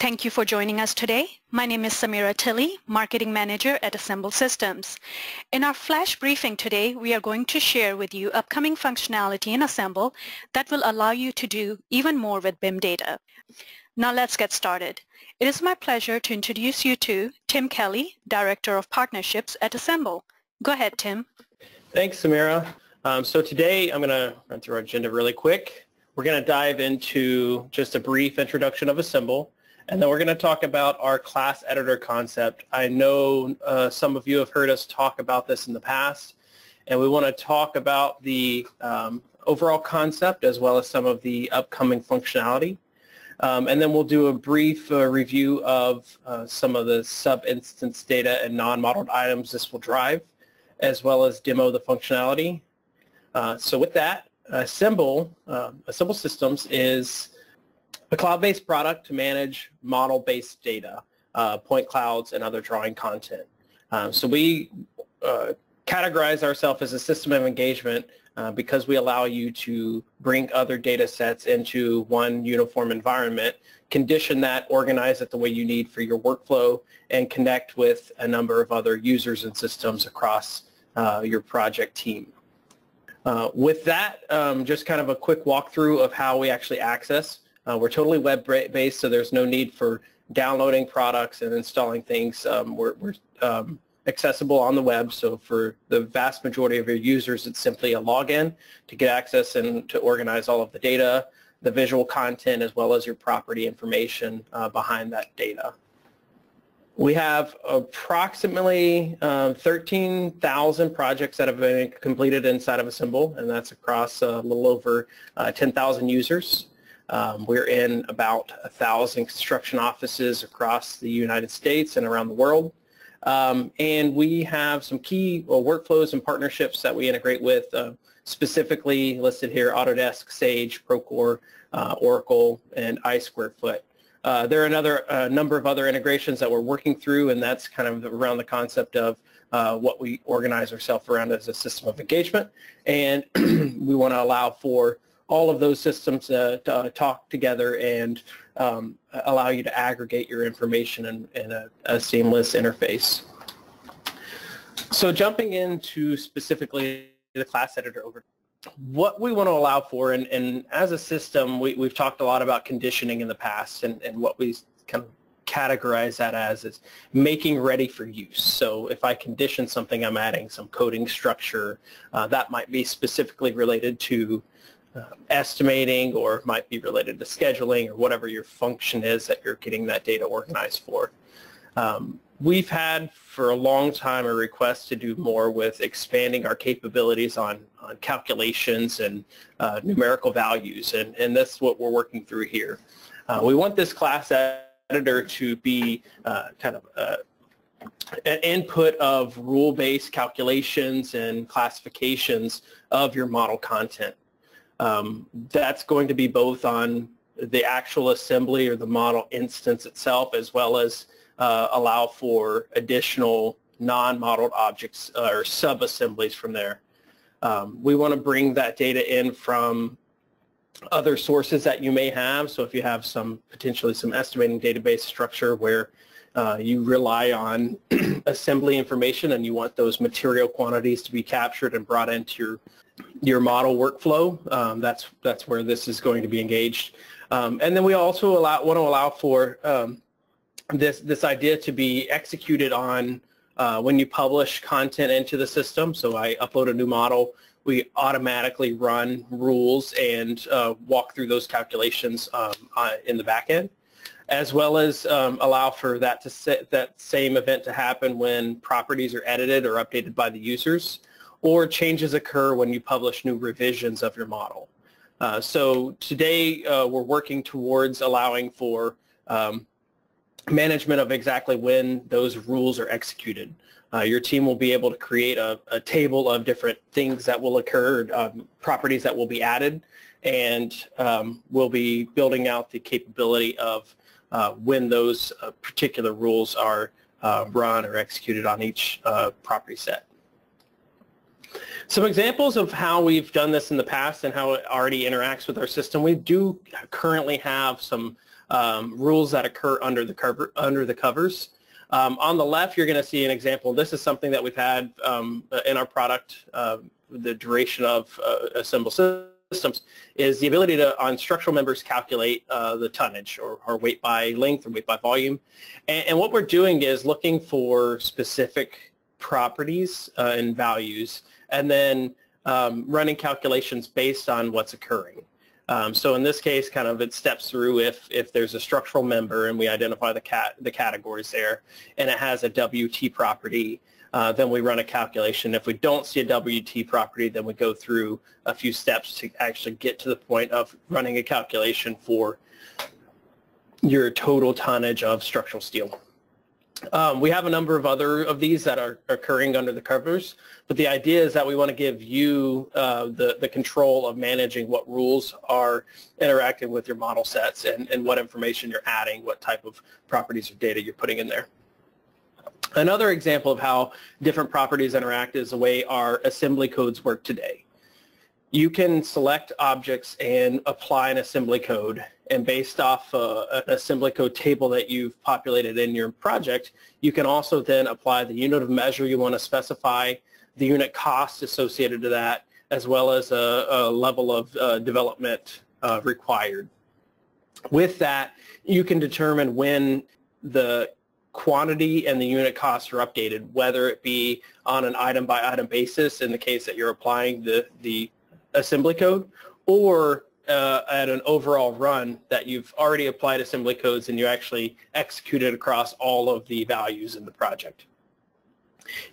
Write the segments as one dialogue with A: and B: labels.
A: Thank you for joining us today. My name is Samira Tilley, Marketing Manager at Assemble Systems. In our flash briefing today, we are going to share with you upcoming functionality in Assemble that will allow you to do even more with BIM data. Now let's get started. It is my pleasure to introduce you to Tim Kelly, Director of Partnerships at Assemble. Go ahead, Tim.
B: Thanks, Samira. Um, so today I'm going to run through our agenda really quick. We're going to dive into just a brief introduction of Assemble, and then we're going to talk about our class editor concept. I know uh, some of you have heard us talk about this in the past, and we want to talk about the um, overall concept as well as some of the upcoming functionality. Um, and then we'll do a brief uh, review of uh, some of the sub-instance data and non-modeled items this will drive, as well as demo the functionality. Uh, so with that, Assemble, uh, Assemble Systems is a cloud-based product to manage model-based data, uh, point clouds, and other drawing content. Um, so we uh, categorize ourselves as a system of engagement uh, because we allow you to bring other data sets into one uniform environment, condition that, organize it the way you need for your workflow, and connect with a number of other users and systems across uh, your project team. Uh, with that, um, just kind of a quick walkthrough of how we actually access uh, we're totally web-based, so there's no need for downloading products and installing things. Um, we're, we're um, accessible on the web, so for the vast majority of your users, it's simply a login to get access and to organize all of the data, the visual content, as well as your property information uh, behind that data. We have approximately uh, 13,000 projects that have been completed inside of Assemble, and that's across a little over uh, 10,000 users. Um, we're in about a thousand construction offices across the United States and around the world. Um, and we have some key well, workflows and partnerships that we integrate with, uh, specifically listed here, Autodesk, Sage, Procore, uh, Oracle, and iSquarefoot. Uh, there are another uh, number of other integrations that we're working through, and that's kind of around the concept of uh, what we organize ourselves around as a system of engagement. And we want to allow for all of those systems to uh, talk together and um, allow you to aggregate your information in, in a, a, seamless interface. So jumping into specifically the class editor over what we want to allow for, and, and as a system, we, have talked a lot about conditioning in the past and, and what we kind of categorize that as is making ready for use. So if I condition something, I'm adding some coding structure. Uh, that might be specifically related to uh, estimating or might be related to scheduling or whatever your function is that you're getting that data organized for. Um, we've had for a long time a request to do more with expanding our capabilities on, on calculations and uh, numerical values, and, and that's what we're working through here. Uh, we want this class editor to be uh, kind of uh, an input of rule-based calculations and classifications of your model content. Um, that's going to be both on the actual assembly or the model instance itself as well as uh, allow for additional non-modeled objects uh, or sub-assemblies from there. Um, we want to bring that data in from other sources that you may have. So if you have some potentially some estimating database structure where uh, you rely on assembly information and you want those material quantities to be captured and brought into your your model workflow. Um, that's that's where this is going to be engaged. Um, and then we also allow, want to allow for um, this this idea to be executed on uh, when you publish content into the system. So I upload a new model, we automatically run rules and uh, walk through those calculations um, uh, in the backend, as well as um, allow for that to that same event to happen when properties are edited or updated by the users or changes occur when you publish new revisions of your model. Uh, so today uh, we're working towards allowing for um, management of exactly when those rules are executed. Uh, your team will be able to create a, a, table of different things that will occur, um, properties that will be added, and um, we'll be building out the capability of uh, when those uh, particular rules are uh, run or executed on each property set. Some examples of how we've done this in the past and how it already interacts with our system. We do currently have some um, rules that occur under the cover under the covers. Um, on the left, you're going to see an example. This is something that we've had um, in our product, uh, the duration of uh, assemble systems, is the ability to, on structural members, calculate uh, the tonnage or, or, weight by length or weight by volume. And, and, what we're doing is looking for specific properties uh, and values and then um, running calculations based on what's occurring. Um, so in this case, kind of it steps through if, if there's a structural member and we identify the, cat, the categories there and it has a WT property, uh, then we run a calculation. If we don't see a WT property, then we go through a few steps to actually get to the point of running a calculation for your total tonnage of structural steel. Um, we have a number of other of these that are occurring under the covers, but the idea is that we want to give you uh, the, the control of managing what rules are interacting with your model sets and, and what information you're adding, what type of properties or data you're putting in there. Another example of how different properties interact is the way our assembly codes work today you can select objects and apply an assembly code. And based off uh, an assembly code table that you've populated in your project, you can also then apply the unit of measure you want to specify, the unit cost associated to that, as well as a, a level of uh, development uh, required. With that, you can determine when the quantity and the unit costs are updated, whether it be on an item by item basis in the case that you're applying the, the assembly code or uh, at an overall run that you've already applied assembly codes and you actually executed across all of the values in the project.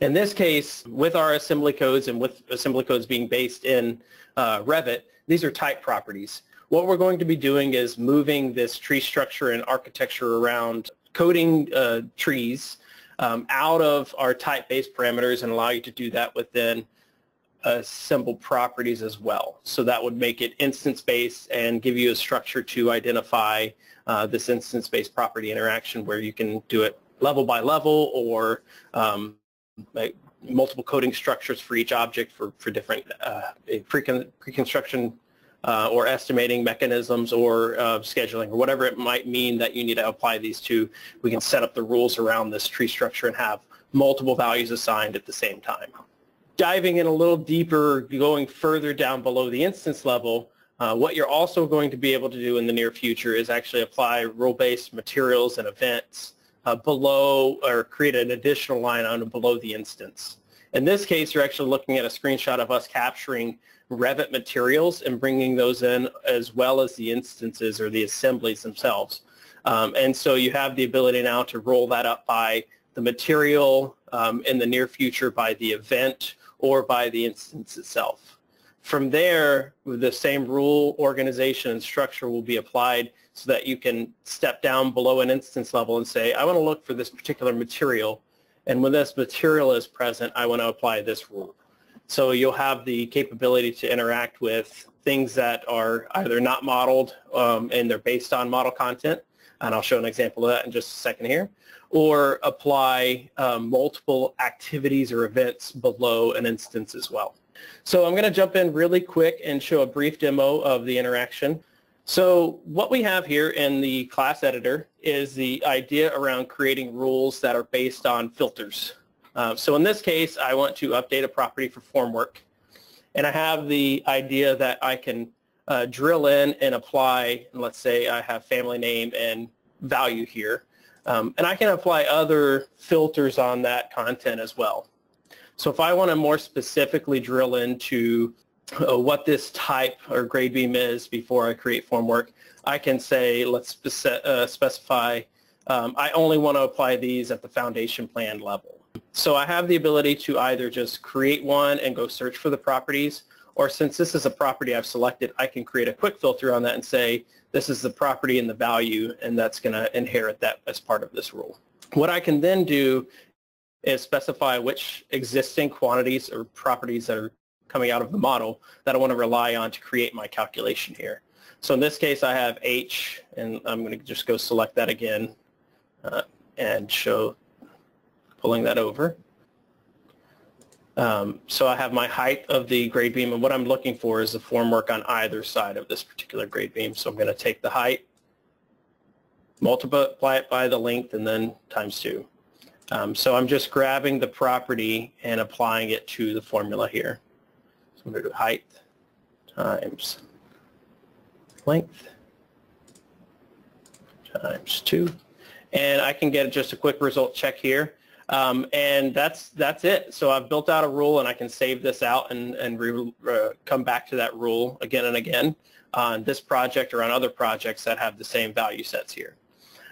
B: In this case, with our assembly codes and with assembly codes being based in uh, Revit, these are type properties. What we're going to be doing is moving this tree structure and architecture around coding uh, trees um, out of our type-based parameters and allow you to do that within assemble properties as well. So that would make it instance-based and give you a structure to identify uh, this instance-based property interaction where you can do it level by level or um, like multiple coding structures for each object for, for different uh, pre-construction uh, or estimating mechanisms or uh, scheduling or whatever it might mean that you need to apply these to. We can set up the rules around this tree structure and have multiple values assigned at the same time diving in a little deeper, going further down below the instance level, uh, what you're also going to be able to do in the near future is actually apply rule-based materials and events uh, below or create an additional line item below the instance. In this case, you're actually looking at a screenshot of us capturing Revit materials and bringing those in as well as the instances or the assemblies themselves. Um, and so you have the ability now to roll that up by the material um, in the near future by the event or by the instance itself. From there, the same rule, organization, and structure will be applied so that you can step down below an instance level and say, I want to look for this particular material, and when this material is present, I want to apply this rule. So you'll have the capability to interact with things that are either not modeled um, and they're based on model content, and I'll show an example of that in just a second here, or apply um, multiple activities or events below an instance as well. So I'm going to jump in really quick and show a brief demo of the interaction. So what we have here in the class editor is the idea around creating rules that are based on filters. Uh, so in this case, I want to update a property for formwork. And I have the idea that I can uh, drill in and apply, and let's say I have family name and value here. Um, and I can apply other filters on that content as well. So if I want to more specifically drill into uh, what this type or grade beam is before I create formwork, I can say, let's uh, specify, um, I only want to apply these at the foundation plan level. So I have the ability to either just create one and go search for the properties, or since this is a property I've selected, I can create a quick filter on that and say, this is the property and the value, and that's going to inherit that as part of this rule. What I can then do is specify which existing quantities or properties that are coming out of the model that I want to rely on to create my calculation here. So in this case, I have H, and I'm going to just go select that again uh, and show pulling that over. Um, so I have my height of the grade beam, and what I'm looking for is the formwork on either side of this particular grade beam. So I'm going to take the height, multiply it by the length, and then times 2. Um, so I'm just grabbing the property and applying it to the formula here. So I'm going to do height times length times 2. And I can get just a quick result check here. Um, and that's that's it. So I've built out a rule and I can save this out and, and re, uh, come back to that rule again and again on this project or on other projects that have the same value sets here.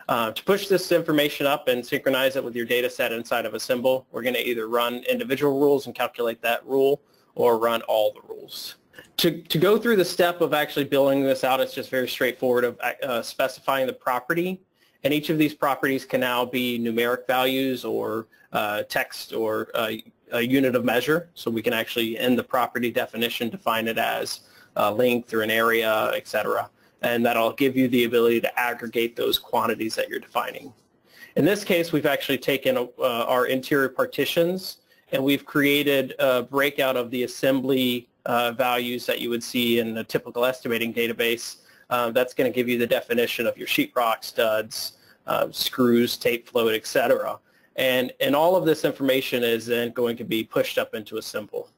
B: Uh, to push this information up and synchronize it with your data set inside of Assemble, we're going to either run individual rules and calculate that rule or run all the rules. To, to go through the step of actually building this out, it's just very straightforward of uh, specifying the property and each of these properties can now be numeric values or uh, text or uh, a unit of measure. So we can actually, in the property definition, define it as uh, length or an area, etc. And that'll give you the ability to aggregate those quantities that you're defining. In this case, we've actually taken uh, our interior partitions and we've created a breakout of the assembly uh, values that you would see in a typical estimating database uh, that's going to give you the definition of your sheetrock studs, uh, screws, tape float, etc. And, and all of this information is then going to be pushed up into Assemble.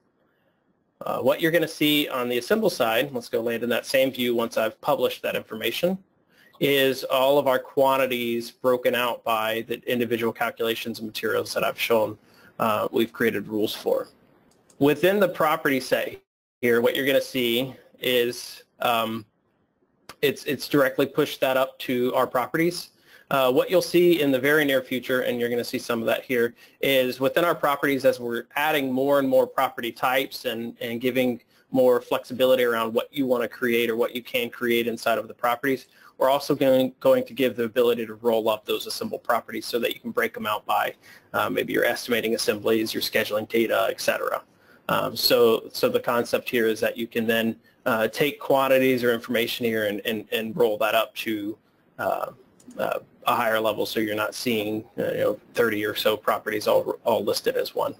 B: Uh, what you're going to see on the Assemble side, let's go land in that same view once I've published that information, is all of our quantities broken out by the individual calculations and materials that I've shown uh, we've created rules for. Within the property set here, what you're going to see is um, it's, it's directly pushed that up to our properties. Uh, what you'll see in the very near future, and you're going to see some of that here, is within our properties as we're adding more and more property types and, and giving more flexibility around what you want to create or what you can create inside of the properties, we're also going, going to give the ability to roll up those assembled properties so that you can break them out by uh, maybe your estimating assemblies, your scheduling data, etc. Um, so, so the concept here is that you can then uh, take quantities or information here and, and, and roll that up to uh, a higher level so you're not seeing uh, you know 30 or so properties all, all listed as one.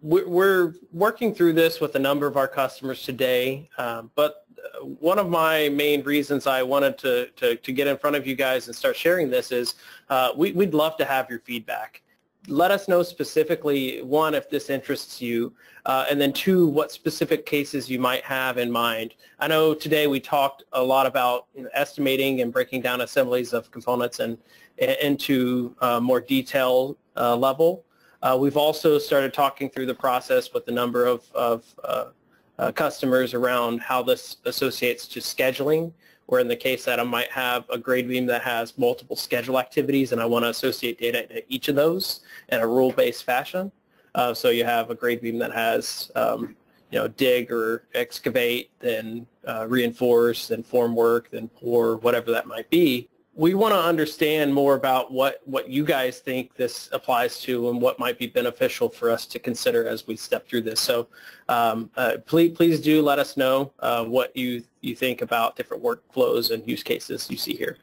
B: We're working through this with a number of our customers today, um, but uh, one of my main reasons I wanted to, to, to, get in front of you guys and start sharing this is uh, we, would love to have your feedback let us know specifically, one, if this interests you, uh, and then two, what specific cases you might have in mind. I know today we talked a lot about you know, estimating and breaking down assemblies of components and, and into uh, more detail uh, level. Uh, we've also started talking through the process with a number of, of uh, customers around how this associates to scheduling or in the case that I might have a grade beam that has multiple schedule activities and I want to associate data to each of those in a rule-based fashion. Uh, so you have a grade beam that has, um, you know, dig or excavate, then uh, reinforce, then form work, then pour, whatever that might be we want to understand more about what, what you guys think this applies to and what might be beneficial for us to consider as we step through this. So um, uh, please, please do let us know uh, what you, you think about different workflows and use cases you see here.